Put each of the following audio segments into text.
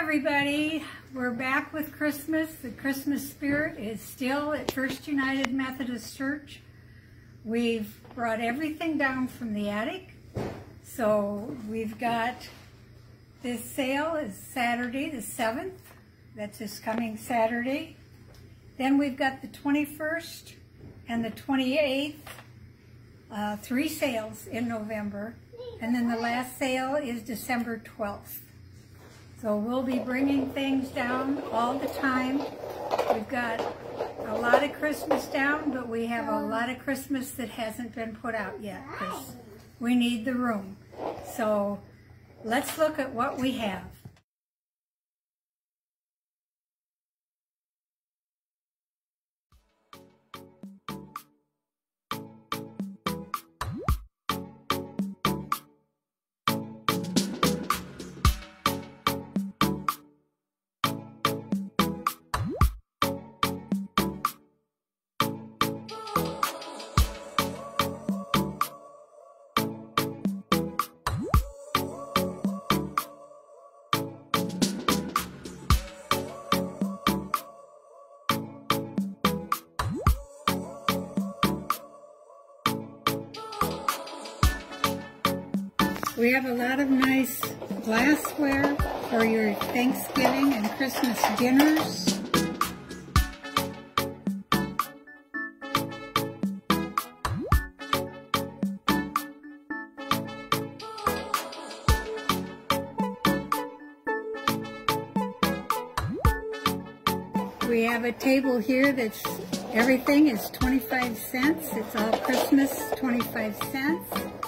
everybody. We're back with Christmas. The Christmas spirit is still at First United Methodist Church. We've brought everything down from the attic. So we've got this sale is Saturday the 7th. That's this coming Saturday. Then we've got the 21st and the 28th. Uh, three sales in November. And then the last sale is December 12th. So we'll be bringing things down all the time. We've got a lot of Christmas down, but we have a lot of Christmas that hasn't been put out yet because we need the room. So let's look at what we have. We have a lot of nice glassware for your Thanksgiving and Christmas dinners. We have a table here that's everything is 25 cents. It's all Christmas 25 cents.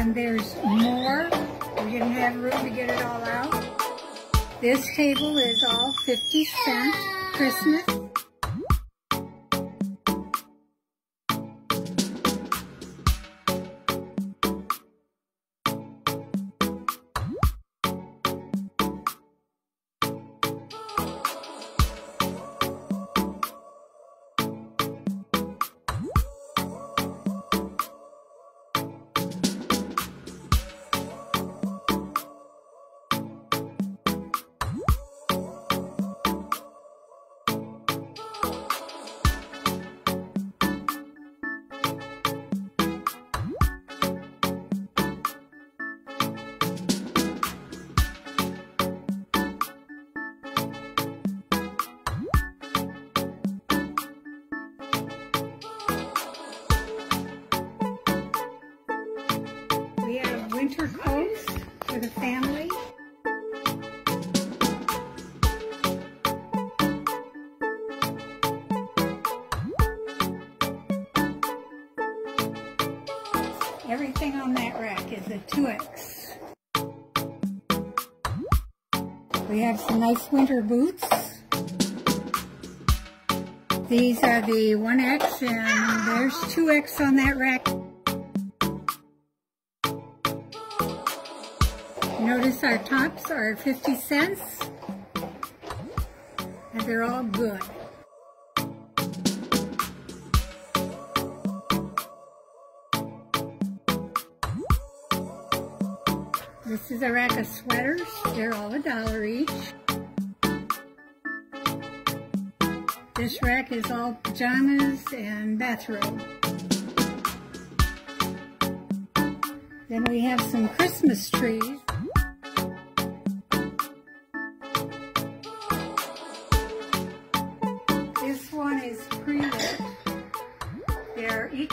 And there's more. We didn't have room to get it all out. This table is all 50 cents Christmas. Winter coats for the family. Everything on that rack is a 2X. We have some nice winter boots. These are the 1X and there's 2X on that rack. Notice our tops are 50 cents and they're all good. This is a rack of sweaters. They're all a dollar each. This rack is all pajamas and bathrobe. Then we have some Christmas trees.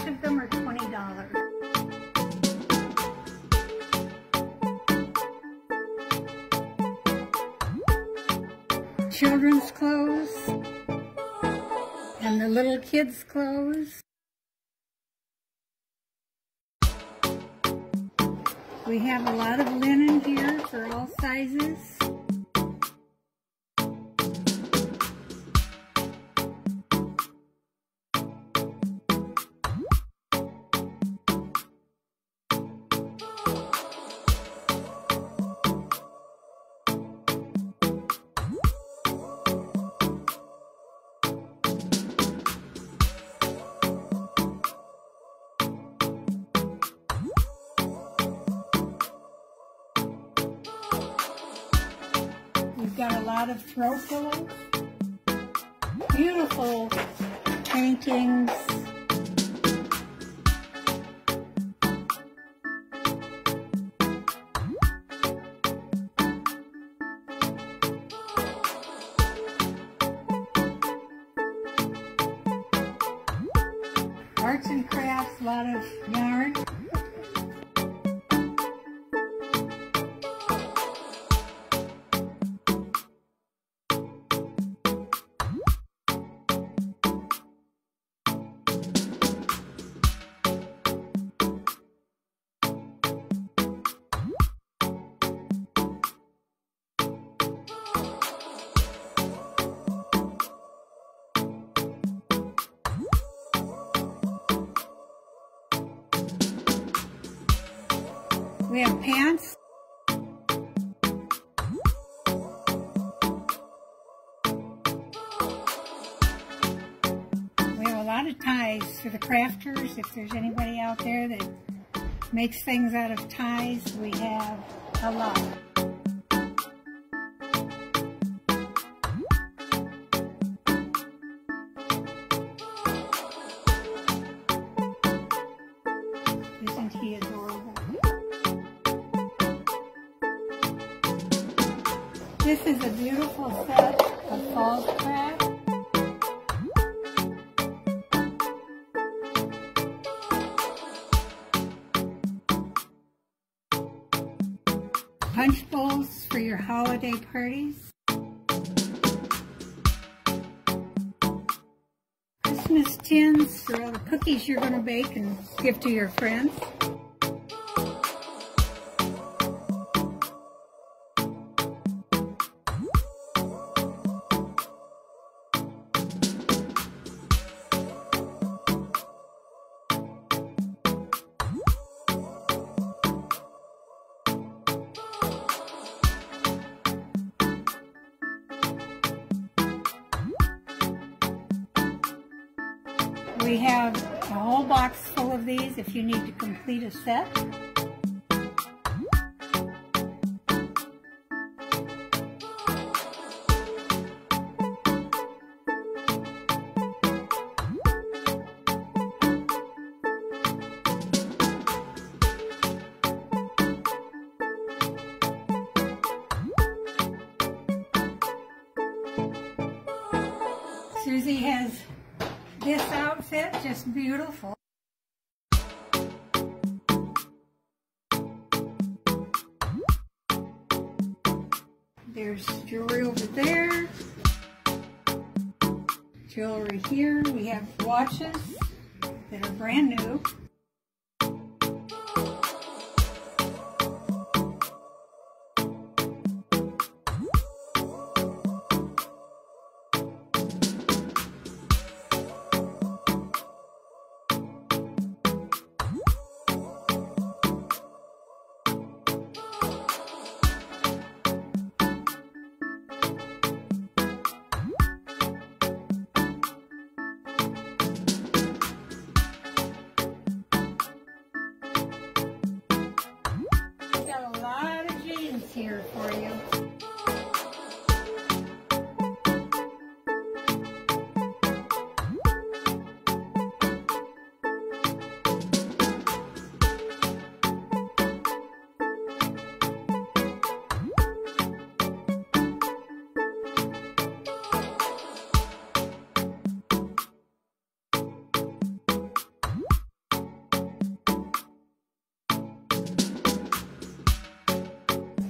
Of them are $20. Children's clothes and the little kids' clothes. We have a lot of linen here for all sizes. Got a lot of throw pillows, beautiful paintings, arts and crafts, a lot of yarn. We have pants. We have a lot of ties for the crafters. If there's anybody out there that makes things out of ties, we have a lot. This is a beautiful set of falls craft. Punch bowls for your holiday parties. Christmas tins for all the cookies you're going to bake and give to your friends. We have a whole box full of these if you need to complete a set. Outfit, just beautiful. There's jewelry over there. Jewelry here. We have watches that are brand new.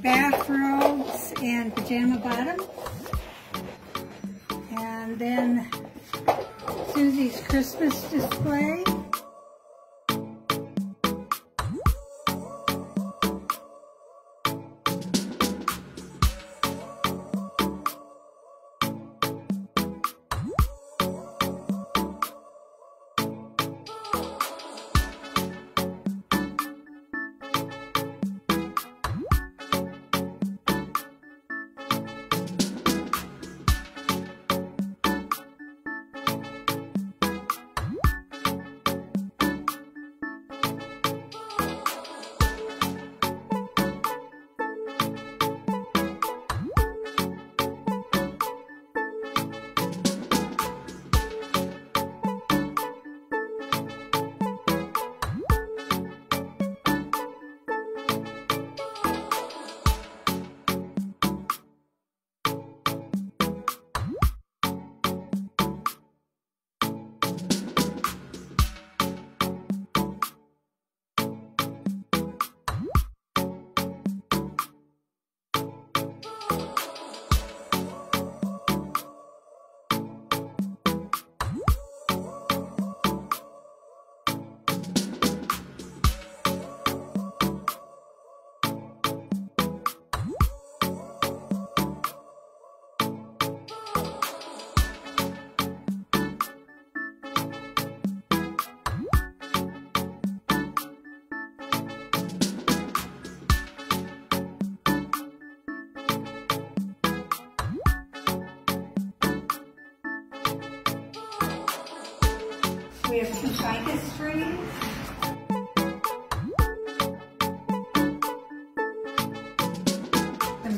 Bathrobes and pajama bottoms. And then Susie's Christmas display.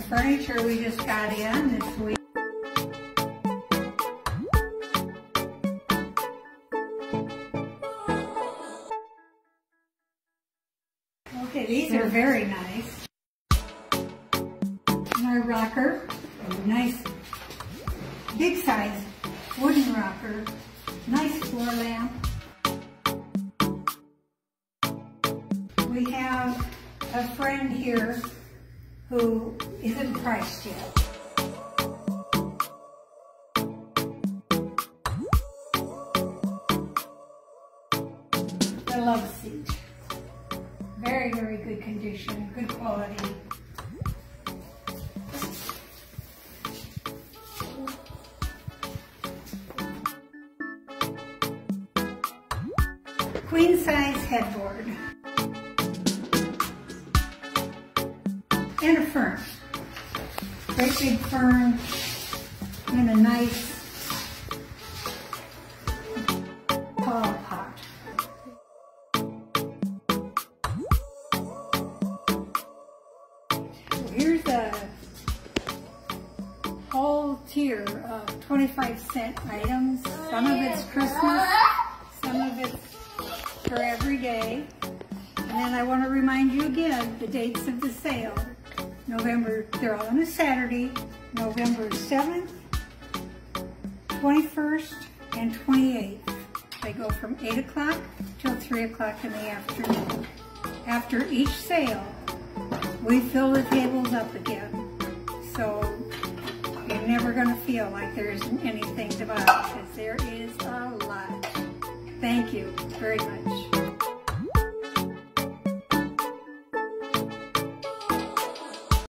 Furniture we just got in this week. Okay, these are very nice. Our rocker, nice big size wooden rocker, nice floor lamp. We have a friend here who isn't priced yet. The love seat. Very, very good condition, good quality. Queen size headboard. Fern. Great big fern in a nice tall pot. Here's a whole tier of 25 cent items. Some of it's Christmas, some of it's for every day. And then I want to remind you again, the dates of the sale. November, they're all on a Saturday, November 7th, 21st, and 28th. They go from 8 o'clock till 3 o'clock in the afternoon. After each sale, we fill the tables up again. So you're never going to feel like there isn't anything to buy because there is a lot. Thank you very much.